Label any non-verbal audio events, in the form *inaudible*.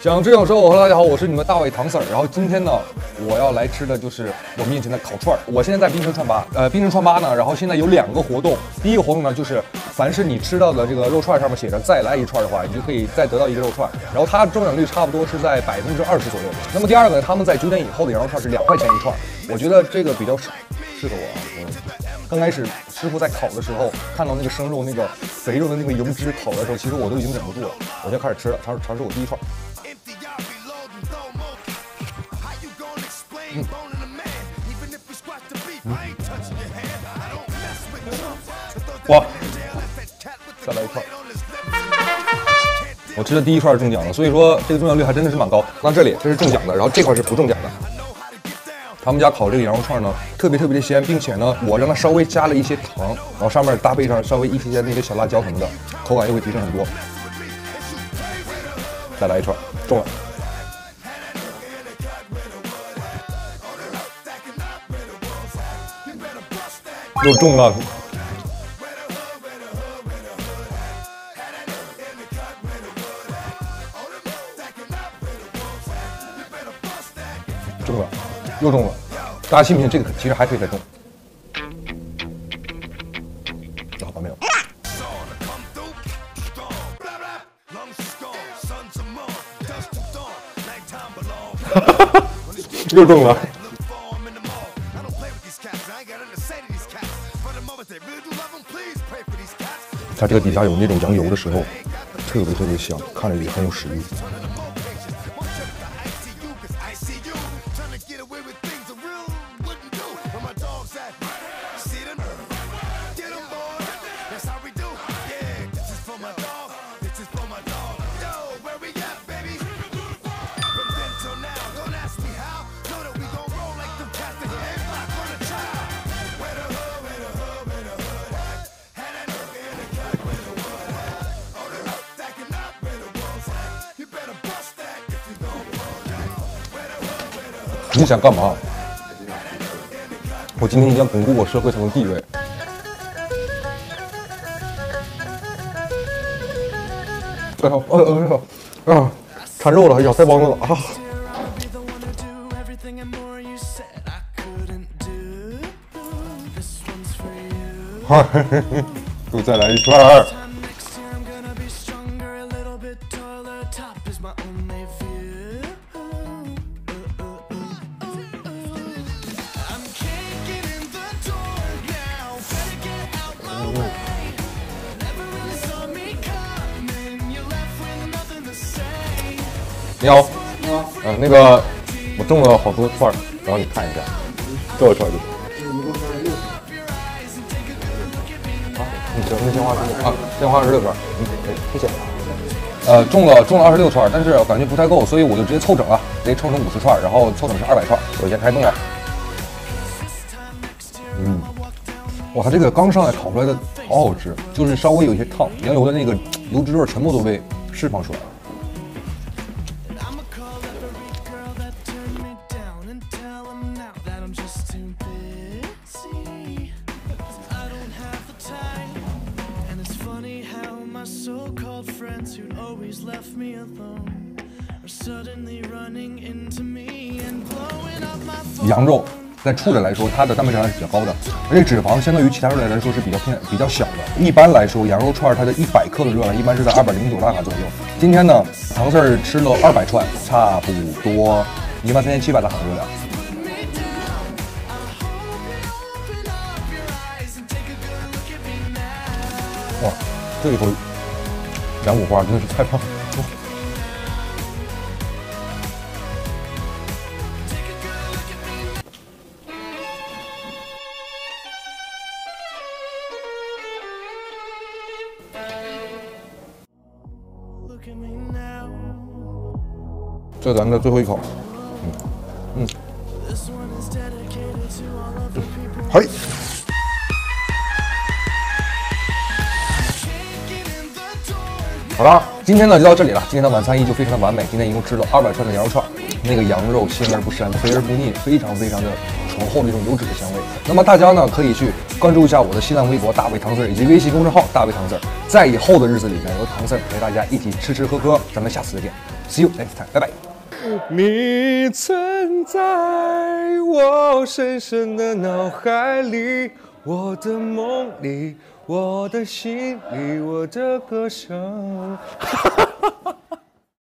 想吃想吃，我大家好，我是你们大胃唐 Sir。然后今天呢，我要来吃的就是我面前的烤串儿。我现在在冰城串吧，呃，冰城串吧呢，然后现在有两个活动。第一个活动呢，就是凡是你吃到的这个肉串上面写着再来一串的话，你就可以再得到一个肉串。然后它中奖率差不多是在百分之二十左右。那么第二个呢，他们在九点以后的羊肉串是两块钱一串，我觉得这个比较适适合我。嗯，刚开始师傅在烤的时候，看到那个生肉那个肥肉的那个油脂烤的时候，其实我都已经忍不住了，我就开始吃了，尝尝试我第一串。哇，再来一串！我吃的第一串中奖了，所以说这个中奖率还真的是蛮高。那这里这是中奖的，然后这块是不中奖的。他们家烤这个羊肉串呢，特别特别的鲜，并且呢，我让它稍微加了一些糖，然后上面搭配上稍微一些些那个小辣椒什么的，口感又会提升很多。再来一串，中了，又中了。中了，又中了，大家信不信这个其实还可以再中？好吧，没有。*laughs* 又中了。它这个底下有那种羊油的时候，特别特别香，看着也很有食欲。你想干嘛？我今天一定要巩固我社会上的地位。哎呦，哎呦，哎呦，啊，馋肉了，咬腮帮子了啊！*laughs* 好，给我 *laughs* 再来一串儿。你好，嗯，那个我中了好多串儿，然后你看一下，多少串儿？好，你行，那鲜花是啊，鲜花二十六串，嗯，可以，谢谢。呃，中了中了二十六串，但是感觉不太够，所以我就直接凑整了，直接凑成五十串，然后凑整是二百串，我先开动了。嗯，哇，这个刚上来烤出来的好好吃，就是稍微有一些烫，羊油的那个油脂味全部都被释放出来了。every girl that turned me down and tell them now that I'm just too busy. I don't have the time. And it's funny how my so called friends who'd always left me alone are suddenly running into me and blowing up my phone. 羊肉。在处理来说，它的蛋白质含量是比较高的，而且脂肪相对于其他肉类来说是比较偏比较小的。一般来说，羊肉串它的一百克的热量一般是在二百零九大卡左右。今天呢，唐 Sir 吃了二百串，差不多一万三千七百大卡的热量。哇，这一口羊五花真的是太棒了！这咱们的最后一口，嗯。嗯，嘿，好了，今天呢就到这里了，今天的晚餐依旧非常的完美。今天一共吃了二百串的羊肉串，那个羊肉鲜而不膻，肥而不腻，非常非常的醇厚的一种油脂的香味。那么大家呢可以去关注一下我的新浪微博大卫唐 Sir 以及微信公众号大卫唐 Sir，在以后的日子里面，由唐 Sir 陪大家一起吃吃喝喝。咱们下次再见，See you next time，拜拜。你存在我深深的脑海里，我的梦里，我的心里，我的歌声。*laughs*